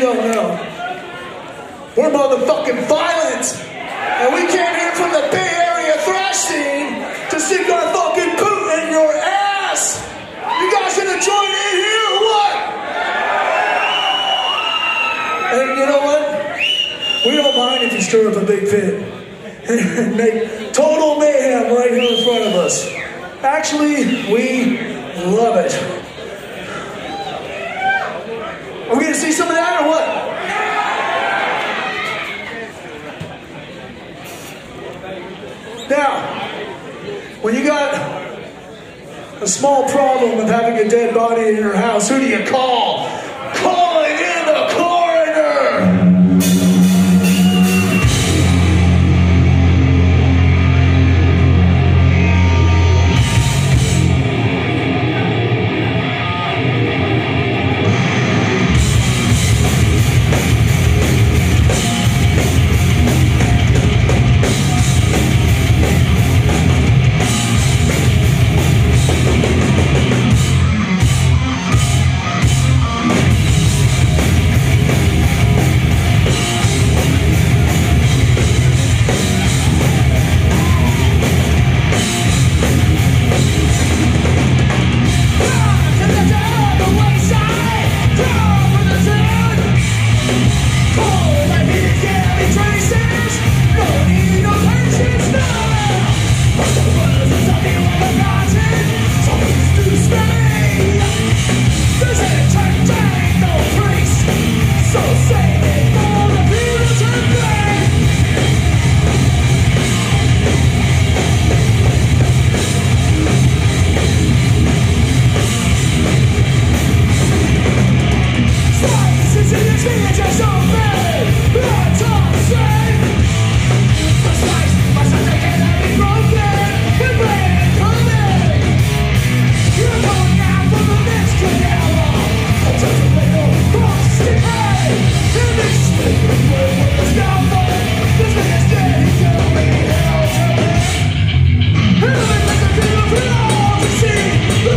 don't know. We're motherfucking Vio-lence. And we came here from the Bay Area thrash scene to stick our fucking boot in your ass. You guys gonna join in here or what? And you know what? We don't mind if you stir up a big pit and make total mayhem right here in front of us. Actually, we love it. Are we gonna see some of that or what? Now, when you of having a dead body in your house, who do you call?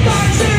Boxing.